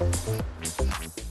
みんな。